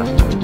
Nada.